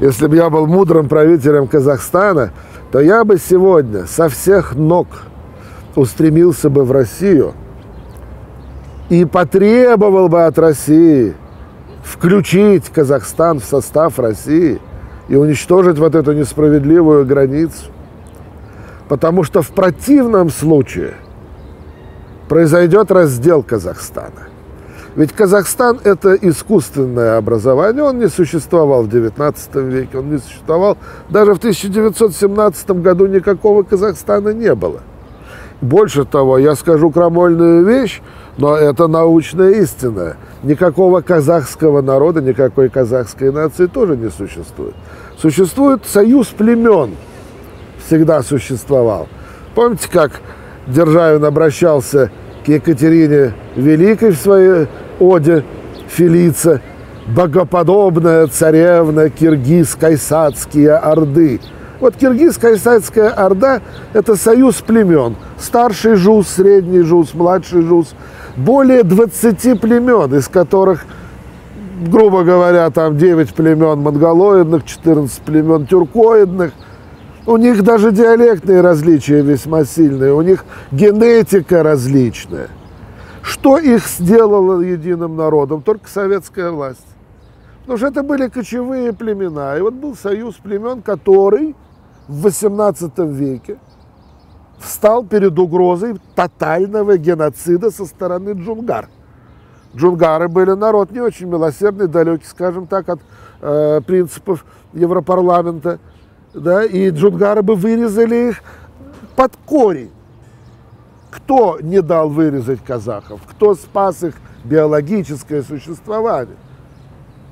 если бы я был мудрым правителем Казахстана, то я бы сегодня со всех ног устремился бы в Россию и потребовал бы от России включить Казахстан в состав России и уничтожить вот эту несправедливую границу. Потому что в противном случае произойдет раздел Казахстана. Ведь Казахстан – это искусственное образование, он не существовал в XIX веке, он не существовал. Даже в 1917 году никакого Казахстана не было. Больше того, я скажу крамольную вещь, но это научная истина. Никакого казахского народа, никакой казахской нации тоже не существует. Существует союз племен, всегда существовал. Помните, как Державин обращался к Екатерине Великой в своей оде Фелица, богоподобная царевна киргиз-кайсадские орды. Вот киргиз-кайсадская орда – это союз племен. Старший жуз, средний жуз, младший жуз. Более 20 племен, из которых, грубо говоря, там 9 племен монголоидных, 14 племен тюркоидных. У них даже диалектные различия весьма сильные, у них генетика различная. Что их сделало единым народом? Только советская власть. Потому что это были кочевые племена. И вот был союз племен, который в XVIII веке встал перед угрозой тотального геноцида со стороны джунгар. Джунгары были народ не очень милосердный, далекий, скажем так, от э, принципов Европарламента. Да, и джунгары бы вырезали их под корень. Кто не дал вырезать казахов? Кто спас их биологическое существование?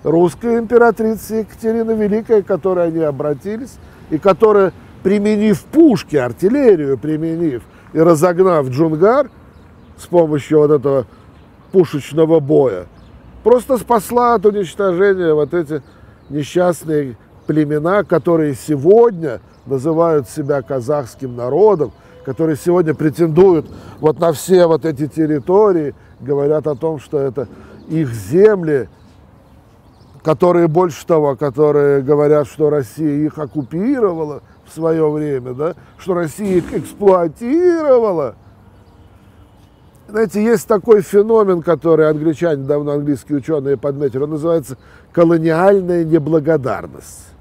Русская императрица Екатерина Великая, к которой они обратились, и которая, применив пушки, артиллерию применив, и разогнав Джунгар с помощью вот этого пушечного боя, просто спасла от уничтожения вот эти несчастные племена, которые сегодня называют себя казахским народом, которые сегодня претендуют вот на все вот эти территории, говорят о том, что это их земли, которые больше того, которые говорят, что Россия их оккупировала в свое время, да, что Россия их эксплуатировала. Знаете, есть такой феномен, который англичане, давно английские ученые подметили, он называется колониальная неблагодарность.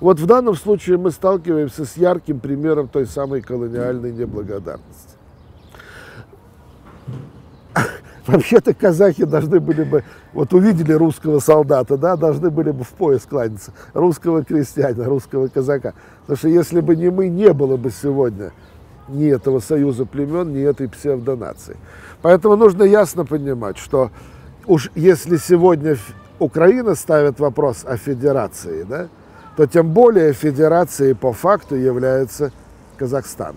Вот в данном случае мы сталкиваемся с ярким примером той самой колониальной неблагодарности. Вообще-то казахи должны были бы, вот увидели русского солдата, да, должны были бы в пояс кланяться, русского крестьянина, русского казака. Потому что если бы не мы, не было бы сегодня ни этого союза племен, ни этой псевдонации. Поэтому нужно ясно понимать, что уж если сегодня Украина ставит вопрос о федерации, да, то тем более федерацией по факту является Казахстан.